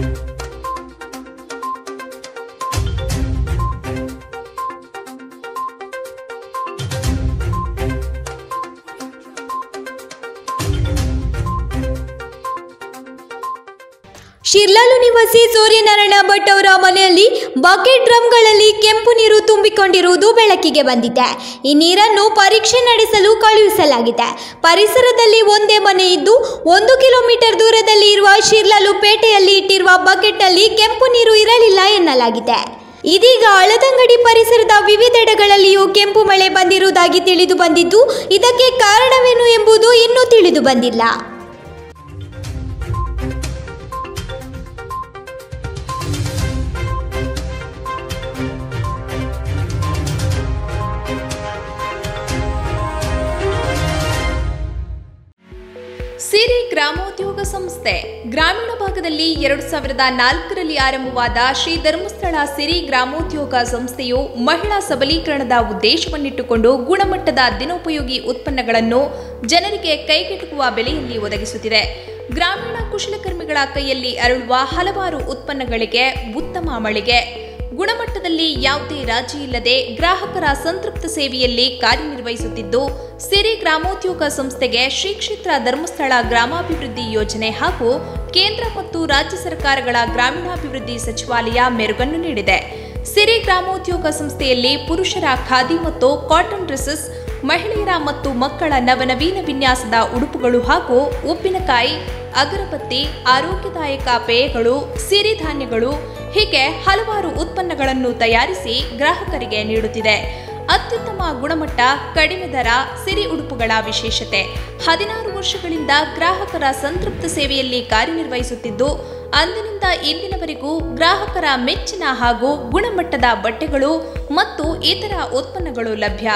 Thank you Shirlalu ನಿವಾಸಿ ಸೂರ್ಯನಾರಾಯಣ ಭಟ್ ಅವರ ಮನೆಯಲ್ಲಿ ಬಕೆಟ್ ಡ್ರಮ್ಗಳಲ್ಲಿ ಕೆಂಪು ನೀರು ತುಂಬಿಕೊಂಡಿರುವುದು ಬೆಳಕಿಗೆ ಬಂದಿದೆ. ಈ ನೀರನ್ನು ಪರೀಕ್ಷೆ ನಡೆಸಲು ಕಳುಹಿಸಲಾಗಿದೆ. ಪರಿಸರದಲ್ಲಿ ಒಂದೇ ಮನೆ ಇದ್ದು, ಒಂದು ಕಿಲೋಮೀಟರ್ ದೂರದಲ್ಲಿ ಇರುವ ಶಿರ್ಲಾಲು ಪೇಟೆಯಲ್ಲಿ ಇಟ್ಟಿರುವ ಬಕೆಟ್ನಲ್ಲಿ ಕೆಂಪು ನೀರು ಇರಲಿಲ್ಲ ಎನ್ನಲಾಗಿದೆ. ಇದೀಗ ಅಳದಂಗಡಿ ಪರಿಸರದ ವಿವಿಧೆಡೆಗಳಲ್ಲಿಯೂ ಕೆಂಪು ಮಳೆ ಬಂದಿರುವುದಾಗಿ ತಿಳಿದು ಬಂದಿದ್ದು, ಇದಕ್ಕೆ ಕಾರಣವೇನು ಎಂಬುದು ಇನ್ನೂ ತಿಳಿದು ಬಂದಿಲ್ಲ. ಸಿರಿ ಗ್ರಾಮೋದ್ಯೋಗ ಸಂಸ್ಥೆ. ಗ್ರಾಮೀಣ ಭಾಗದಲ್ಲಿ ಎರಡು ಸಾವಿರದ ನಾಲ್ಕರಲ್ಲಿ ಆರಂಭವಾದ ಶ್ರೀ ಧರ್ಮಸ್ಥಳ ಸಿರಿ ಗ್ರಾಮೋದ್ಯೋಗ ಸಂಸ್ಥೆಯು ಮಹಿಳಾ ಸಬಲೀಕರಣದ ಉದ್ದೇಶವನ್ನಿಟ್ಟುಕೊಂಡು ಗುಣಮಟ್ಟದ ದಿನೋಪಯೋಗಿ ಉತ್ಪನ್ನಗಳನ್ನು ಜನರಿಗೆ ಕೈಗೆಟುಕುವ ಬೆಲೆಯಲ್ಲಿ ಒದಗಿಸುತ್ತಿದೆ. ಗ್ರಾಮೀಣ ಕುಶಲಕರ್ಮಿಗಳ ಕೈಯಲ್ಲಿ ಅರಳುವ ಹಲವಾರು ಉತ್ಪನ್ನಗಳಿಗೆ ಉತ್ತಮ ಮಳಿಗೆ. ಗುಣಮಟ್ಟದಲ್ಲಿ ಯಾವುದೇ ರಾಜಿ ಇಲ್ಲದೆ ಗ್ರಾಹಕರ ಸಂತೃಪ್ತ ಸೇವೆಯಲ್ಲಿ ಕಾರ್ಯನಿರ್ವಹಿಸುತ್ತಿದ್ದು, ಸಿರಿ ಗ್ರಾಮೋದ್ಯೋಗ ಸಂಸ್ಥೆಗೆ ಶ್ರೀ ಕ್ಷೇತ್ರ ಧರ್ಮಸ್ಥಳ ಗ್ರಾಮಾಭಿವೃದ್ಧಿ ಯೋಜನೆ ಹಾಗೂ ಕೇಂದ್ರ ಮತ್ತು ರಾಜ್ಯ ಸರ್ಕಾರಗಳ ಗ್ರಾಮೀಣಾಭಿವೃದ್ಧಿ ಸಚಿವಾಲಯ ಮೆರುಗನ್ನು ನೀಡಿದೆ. ಸಿರಿ ಗ್ರಾಮೋದ್ಯೋಗ ಸಂಸ್ಥೆಯಲ್ಲಿ ಪುರುಷರ ಖಾದಿ ಮತ್ತು ಕಾಟನ್ ಡ್ರೆಸ್ಸಸ್, ಮಹಿಳೆಯರ ಮತ್ತು ಮಕ್ಕಳ ನವನವೀನ ವಿನ್ಯಾಸದ ಉಡುಪುಗಳು ಹಾಗೂ ಉಪ್ಪಿನಕಾಯಿ, ಅಗರಬತ್ತಿ, ಆರೋಗ್ಯದಾಯಕ ಪೇಯಗಳು ಸಿರಿಧಾನ್ಯಗಳು ಹೀಗೆ ಹಲವಾರು ಉತ್ಪನ್ನಗಳನ್ನು ತಯಾರಿಸಿ ಗ್ರಾಹಕರಿಗೆ ನೀಡುತ್ತಿದೆ. ಅತ್ಯುತ್ತಮ ಗುಣಮಟ್ಟ, ಕಡಿಮೆ ದರ, ಸಿರಿ ಉಡುಪುಗಳ ವಿಶೇಷತೆ. ಹದಿನಾರು ವರ್ಷಗಳಿಂದ ಗ್ರಾಹಕರ ಸಂತೃಪ್ತ ಸೇವೆಯಲ್ಲಿ ಕಾರ್ಯನಿರ್ವಹಿಸುತ್ತಿದ್ದು, ಅಂದಿನಿಂದ ಇಂದಿನವರೆಗೂ ಗ್ರಾಹಕರ ಮೆಚ್ಚಿನ ಹಾಗೂ ಗುಣಮಟ್ಟದ ಬಟ್ಟೆಗಳು ಮತ್ತು ಇತರ ಉತ್ಪನ್ನಗಳು ಲಭ್ಯ.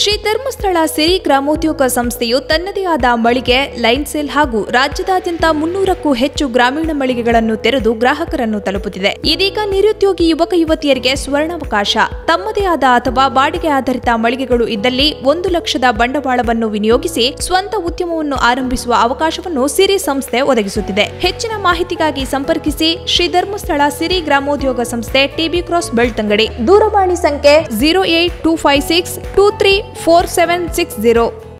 ಶ್ರೀ ಧರ್ಮಸ್ಥಳ ಸಿರಿ ಗ್ರಾಮೋದ್ಯೋಗ ಸಂಸ್ಥೆಯು ತನ್ನದೇ ಆದ ಮಳಿಗೆ, ಲೈನ್ ಸೇಲ್ ಹಾಗೂ ರಾಜ್ಯದಾದ್ಯಂತ ಮುನ್ನೂರಕ್ಕೂ ಹೆಚ್ಚು ಗ್ರಾಮೀಣ ಮಳಿಗೆಗಳನ್ನು ತೆರೆದು ಗ್ರಾಹಕರನ್ನು ತಲುಪುತ್ತಿದೆ. ಇದೀಗ ನಿರುದ್ಯೋಗಿ ಯುವಕ ಯುವತಿಯರಿಗೆ ಸುವರ್ಣಾವಕಾಶ. ತಮ್ಮದೇ ಆದ ಅಥವಾ ಬಾಡಿಗೆ ಆಧಾರಿತ ಮಳಿಗೆಗಳು ಇದ್ದಲ್ಲಿ ಒಂದು ಲಕ್ಷದ ಬಂಡವಾಳವನ್ನು ವಿನಿಯೋಗಿಸಿ ಸ್ವಂತ ಉದ್ಯಮವನ್ನು ಆರಂಭಿಸುವ ಅವಕಾಶವನ್ನು ಸಿರಿ ಸಂಸ್ಥೆ ಒದಗಿಸುತ್ತಿದೆ. ಹೆಚ್ಚಿನ ಮಾಹಿತಿಗಾಗಿ ಸಂಪರ್ಕಿಸಿ ಶ್ರೀ ಧರ್ಮಸ್ಥಳ ಸಿರಿ ಗ್ರಾಮೋದ್ಯೋಗ ಸಂಸ್ಥೆ ಟಿಬಿ ಕ್ರಾಸ್ ಬೆಳ್ತಂಗಡಿ. ದೂರವಾಣಿ ಸಂಖ್ಯೆ zero eight two five six two three four seven six zero